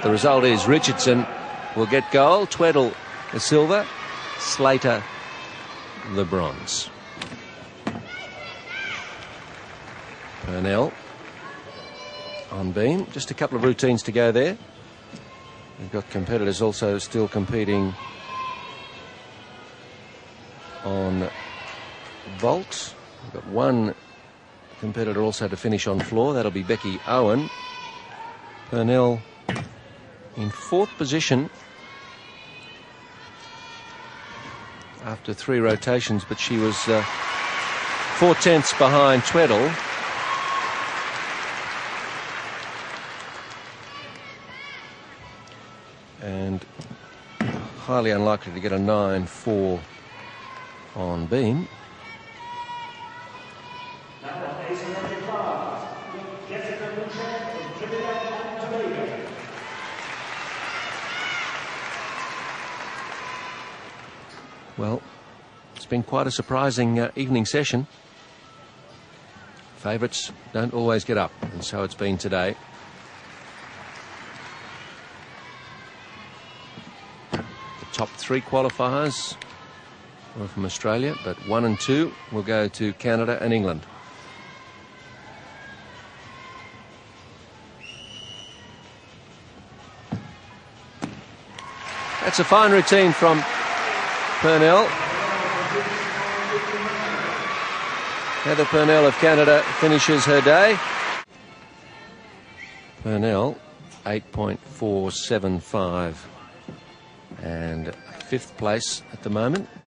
But the result is Richardson will get gold, Tweddle the silver, Slater the bronze. Purnell on beam. Just a couple of routines to go there. We've got competitors also still competing on vault. We've got one competitor also to finish on floor. That'll be Becky Owen. Purnell in fourth position after three rotations, but she was uh, four tenths behind Tweddle. And highly unlikely to get a 9 4 on beam. Well, it's been quite a surprising uh, evening session. Favourites don't always get up, and so it's been today. The top three qualifiers were from Australia, but one and two will go to Canada and England. That's a fine routine from Purnell. Heather Purnell of Canada finishes her day. Purnell, 8.475 and fifth place at the moment.